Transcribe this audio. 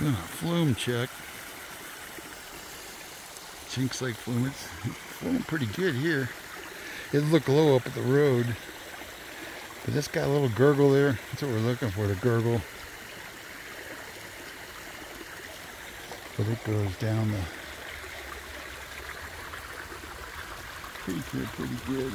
Flume check. Jenks Lake flume. It's flowing pretty good here. It looked low up at the road. But it's got a little gurgle there. That's what we're looking for, the gurgle. But it goes down the pretty good, pretty good.